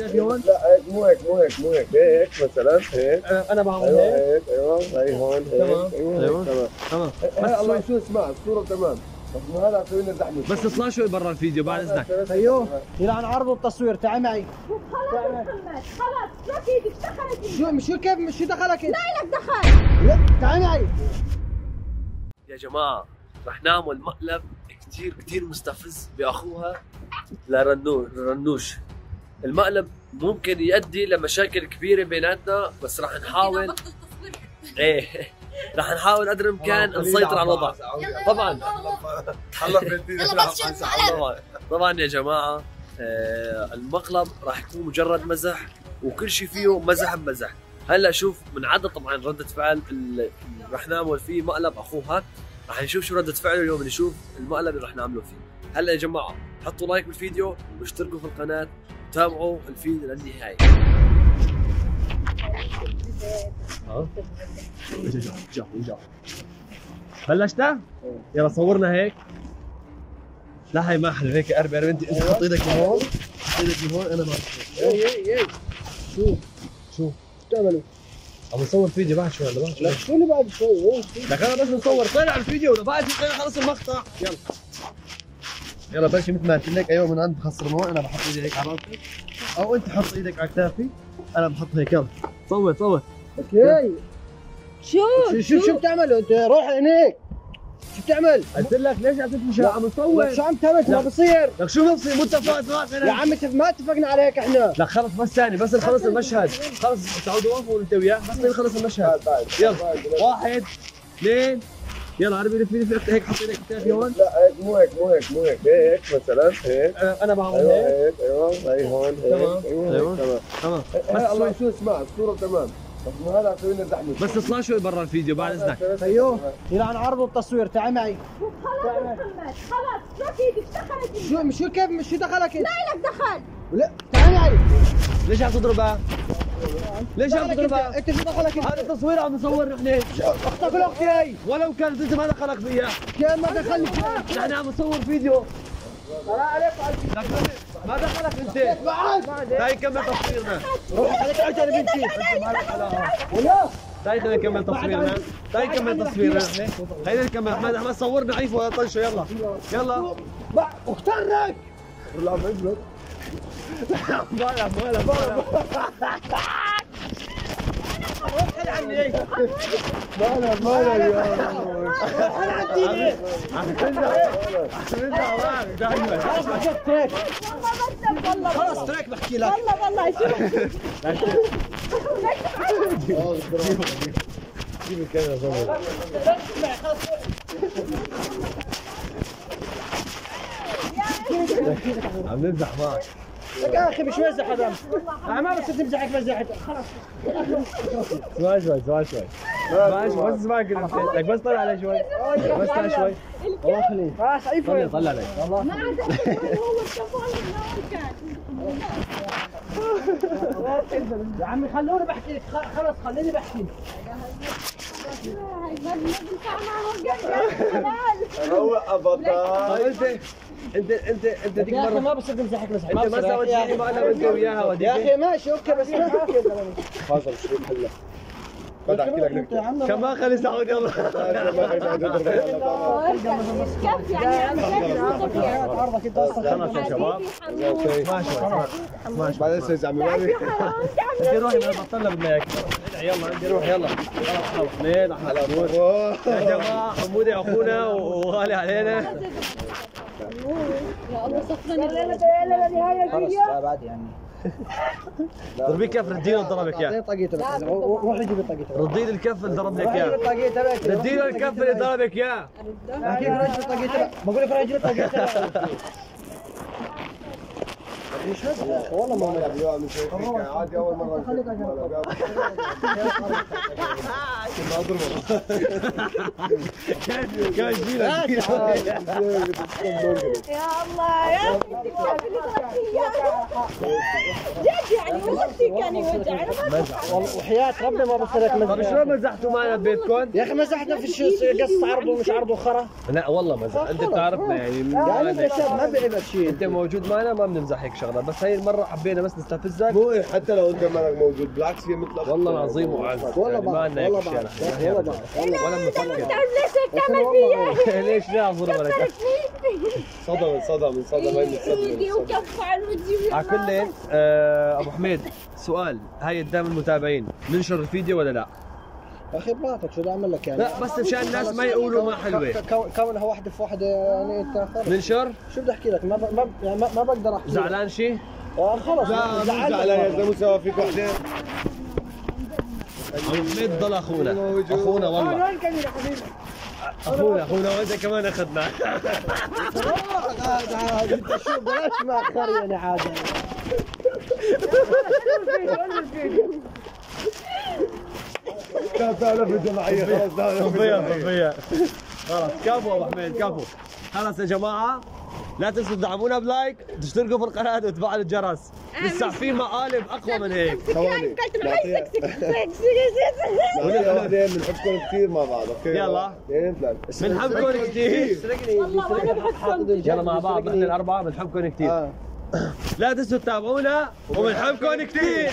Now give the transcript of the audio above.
هون لا هيك مو هيك مو هيك مو هيك هيك مثلا هيك. أنا أنا بعمل أيوه هيك. هيك أيوه هي هون تمام. هيك أيوه. تمام. تمام. هي الله شو اسمها الصورة تمام. بس نزحمه بس اطلع شوي برا الفيديو بعد إذنك. أيوه. يلعن عرض التصوير تعي معي. خلاص ما في إيدك دخلت شو شو كيف شو دخلك؟ لا لك دخل. تعي معي. يا جماعة رح نعمل مقلب كثير كثير مستفز بأخوها لرنو رنوش المقلب ممكن يؤدي لمشاكل كبيرة بيناتنا بس رح نحاول. إيه. رح نحاول قدر الإمكان نسيطر على الوضع. طبعا. طبعا. طبعا يا جماعة آه المقلب راح يكون مجرد مزح وكل شيء فيه مزح بمزح. هلأ شوف من عدد طبعا ردة فعل اللي رح نعمل فيه مقلب أخوها رح نشوف شو ردة فعله اليوم نشوف المقلب اللي رح نعمله فيه. هلأ يا جماعة. حطوا لايك بالفيديو واشتركوا في القناة وتابعوا الفيديو للنهاية. بلشنا؟ يلا صورنا هيك. لا هي ما حلو هيك قرب قرب انت أنت حط إيدك لهون حط إيدك لهون أنا ما اي اي اي شو شو بتعملوا؟ عم نصور فيديو بعد شوي ولا بعد شوي. لا شو اللي بعد شوي؟ لك أنا بس نصور طلع الفيديو بعد شوي خلص المقطع. يلا. يلا بلشي مثل ما قلت لك. أيوه من عند خصر أنا بحط إيدي هيك على راسي. أو أنت حط إيدك على كتافي أنا بحط هيك. يلا. صور صور okay. شو؟ شو شو بتعملوا أنت روح هنيك شو بتعمل؟ قلت لك ليش عم تمشي؟ لا. عم لك نصور شو عم تعمل؟ ما. بصير؟ لك شو نفسي متفق خلاص يا عم ما اتفقنا على هيك إحنا. لا خلص بس ثاني بس نخلص المشهد. خلص تعودوا وقفوا أنت وياه بس نخلص المشهد. يلا. واحد اثنين. يلا عربي لف لف هيك حط إيدك كتافي هون لا هيك مو هيك مو هيك مو هيك. هيك مثلا هيك. أنا أنا بعمل أيوه هيك. أيوه هي هون تمام. هيك أيوه أيوة. تمام. تمام هي الله شو اسمها الصورة تمام. بس مو هذا عشان نزحمه بس اطلع شوي برا الفيديو بعد إذنك. أيوه. يلعن عرض التصوير تعي معي. خلاص ما في؟ إيدك دخلت؟ شو شو كيف؟ شو دخلك؟ لا لك دخل. لا تعي معي. ليش عم تضربها؟ ليش عم دخلك أنت تضربها؟ أنت شو دخلك أنت؟ هذا تصوير عم نصور نحن أختك ولا أختي هي؟ ولو كانت انت ما دخلك فيها. كيف ما دخلني؟ نحن عم نصور فيديو. طلع عليك ما دخلك أنت. بعد. تعي كمل تصويرنا. روح عليك أنت. أنا بنتي ولا؟ تعي خلينا نكمل تصويرنا. تعي كمل تصويرنا. خلينا نكمل احمد احمد صورنا. عيف ولا طنشه يلا. يلا. اخترك لا ولا ولا ولا مالا مالا يا عم تنزع عم تنزع معك دايما والله خلص ترك بحكي لك والله والله شوف جيب الكاميرا صور عم نمزح معك لك أخي مش مزح هذا ما بس تمزحك مزحت خلص شوي شوي اسمع شوي بس اسمع كلمتين لك بس طلع علي شوي بس طلع شوي الله يخليك آه صحيح طلع طلع علي ما عاد هو يا عمي خلوني بحكي خلص خليني بحكي. ما روق ابطال طيب انت انت انت انت ديك يا أخي مره ما بصير تمزحك مزح انت ما سويت لي مقلب انت وياها يا أخي ماشي أوكي بس ما فاصل شوي هلا بدي احكي لك نكته عم كمان خلي سعود يلا كف يعني عرضك انت خلص يا شباب ماشي ماشي بعدين سيد عمي روحي ما بطلنا بدنا اياك يلا انت روح يلا. اثنين على حمود يا جماعة حمود يا أخونا وغالي علينا. يا الله صفنا الفيديو بعد يعني ضربيه كف ردينا ضربك اياه روح جيب طاقيته ردي لي الكف اللي ضرب لك اياه طاقيته ردي له الكف اللي ضربك اياه كيف رجل طاقيته بقول لك رجل طاقيته مش هذا والله ما والله اليوم مش هيك عادي اول مره كان جيلك يا الله يا أخي انت كيف اللي ضربتي اياها جد يعني والله كثير كان يوجع أنا ما والله وحياة ربي ما بصيرك مزح. شلون مزحتوا معنا ببيتكم؟ يا أخي مزحنا في الش- قص عرض ومش عرض وخرا. لا والله مزح أنت بتعرفنا يعني يعني انت شاب ما بعيبك شيء. أنت موجود معنا ما بنمزح هيك شغلة. بس هاي المرة حبينا بس نستفزك. مو إيه، حتى لو أنت مالك موجود بالعكس هي مثل والله العظيم وعز والله يعني ما عندنا والله هيك شيء. والله والله ولا بنفكر تعرف ليش هيك تعمل فيا؟ ليش لا اظن ولا صدم صدم صدم هاي إيدي متصدمة وكف على وجهي على كل آه، أبو حميد. سؤال هاي قدام المتابعين ننشر الفيديو ولا لا؟ أخي براحتك شو بدي اعمل لك يعني لا بس مشان الناس ما يقولوا ما حلوة كونها واحدة في واحدة يعني إنت خلص ننشر شو بدي أحكي لك ما ب- ما ب- يعني ما, ما بقدر أحكي. زعلان شيء؟ آه خلص لا زعلان يا. زلمة سوا فيك وحدين ابو حميد ضل أخونا أخونا والله؟ أخونا أخونا وانت كمان أخذنا. عاد عاد انت شو بلاش ما عاد لا تعرف خلاص كفو أبو حميد كفو خلاص يا جماعة. لا تنسوا تدعمونا بلايك تشتركوا في القناة وتفعلوا الجرس. لسه في مقالب أقوى من هيك. ثواني. بنحبكم كثير مع بعض okay؟ يلا. ثلاثة بنحبكم كثير. يلا مع بعض نحن الأربعة بنحبكم كثير. آه. لا تنسوا تتابعونا وبنحبكم كثير.